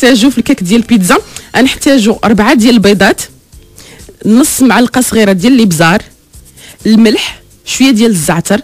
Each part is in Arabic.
كنحتاجو في الكيك ديال البيتزا غنحتاجو أربعة ديال البيضات نص معلقة صغيرة ديال الإبزار الملح شوية ديال الزعتر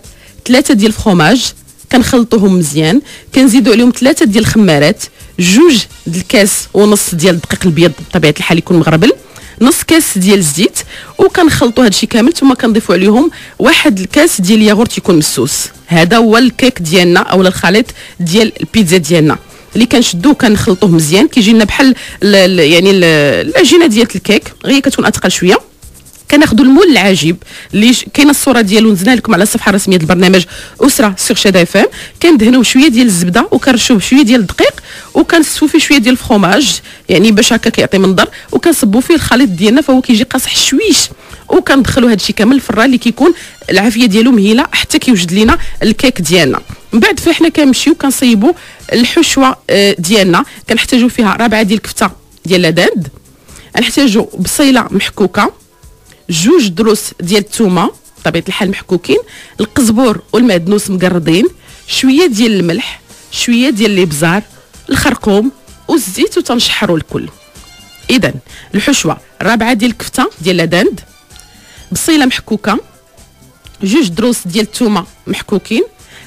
ثلاثة ديال الفخوماج كنخلطوهم مزيان كنزيدو عليهم ثلاثة ديال الخمارات جوج د الكاس ونص ديال الدقيق الابيض بطبيعة الحال يكون مغربل نص كاس ديال الزيت وكنخلطوا هادشي كامل ثم كنضيفوا عليهم واحد الكاس ديال الياغورت يكون مسوس. هذا هو الكيك ديالنا أو الخليط ديال البيتزا ديالنا. اللي كنشدو كنخلطوه مزيان كيجي لنا بحال يعني العجينه ديال الكيك غير كتكون اثقل شوية. كناخذوا ال moule العجيب اللي كاينة الصورة ديالو نزلنا لكم على الصفحة الرسمية البرنامج أسرة sur شذى اف ام كندهنوا شوية ديال الزبدة وكنرشوه بشويه ديال الدقيق وكنسفو فيه شوية ديال الفخوماج يعني باش هكا كيعطي منظر وكنصبوا فيه الخليط ديالنا فهو كيجي قاصح شوية. وكندخلوا هذا الشيء كامل الفران اللي كيكون العافية ديالو مهيلة حتى كيوجد لينا الكيك ديالنا. من بعد فاحنا كنمشيو كنصيبوا الحشوة آه، ديالنا. كنحتاجوا فيها ربعة ديال الكفتة ديال لاداد نحتاجوا بصيلة محكوكة جوج دروس ديال الثومه بطبيعة الحال محكوكين القزبور والمعدنوس مقردين شوية ديال الملح شوية ديال الإبزار الخرقوم والزيت وتنشحروا الكل. اذا الحشوة رابعه ديال الكفتة ديال la dinde بصيلة محكوكة جوج ضروس ديال الثومه محكوكين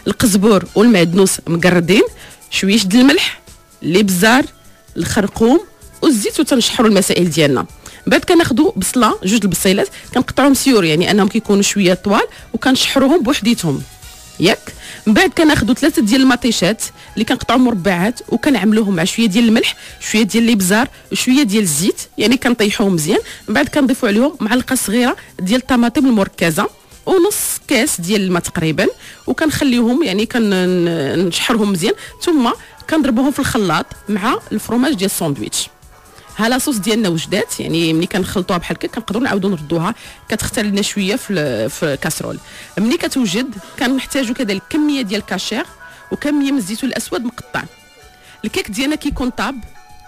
القزبور والمعدنوس مقردين شوية ديال الملح الابزار الخرقوم والزيت وتنشحروا المسائل ديالنا. بعد كناخذوا بصلة جوج البصيلات كنقطعوهم سيور يعني أنهم كيكونوا شوية طوال وكنشحروهم بوحديتهم. ياك. من بعد كناخذوا ثلاثة ديال المطيشات اللي كنقطعوا مربعات وكنعملوهم مع شوية ديال الملح شوية ديال الابزار وشويه ديال الزيت يعني كنطيحوهم مزيان. من بعد كنضيفوا عليهم معلقة صغيرة ديال الطماطم المركزة ونص كاس ديال الماء تقريبا وكنخليهم يعني كنشحرهم مزيان. ثم كنضربوهم في الخلاط مع الفرماج ديال الساندويتش. ها la sauce ديالنا وجدات يعني ملي كنخلطوها بحال هكا كنقدروا نعاودوا نردوها كتخثار لنا شوية في في casserole ملي كتوجد كنحتاجوا كذلك كمية ديال الكاشير وكمية من الزيتون الأسود مقطع. الكيك ديالنا كيكون طاب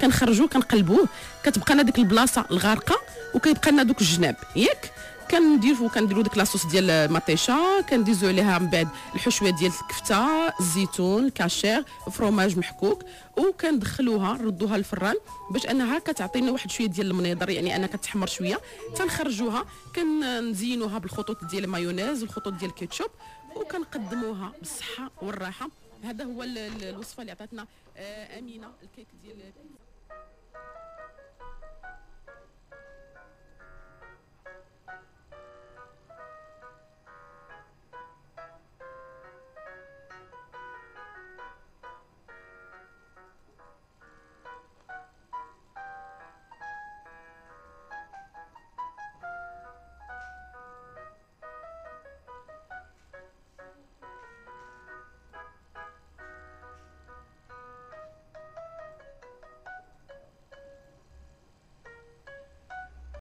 كنخرجوه كنقلبوه كتبقى لنا ديك البلاصة الغارقة وكيبقى لنا دوك الجناب. ياك؟ كنديرو كنديرو ديك la sauce ديال المطيشه كنديزو عليها من بعد الحشوة ديال الكفتة الزيتون الكاشير فروماج محكوك وكندخلوها نردوها للفران باش أنها كتعطينا واحد شوية ديال المنيضر يعني أنها كتحمر شوية. تنخرجوها كنزينوها بالخطوط ديال المايونيز والخطوط ديال الكيتشوب وكنقدموها بالصحة والراحة. هذا هو الوصفة اللي عطاتنا آه، أمينة الكيك ديال